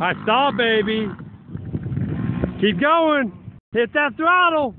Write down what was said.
I saw, baby. Keep going. Hit that throttle.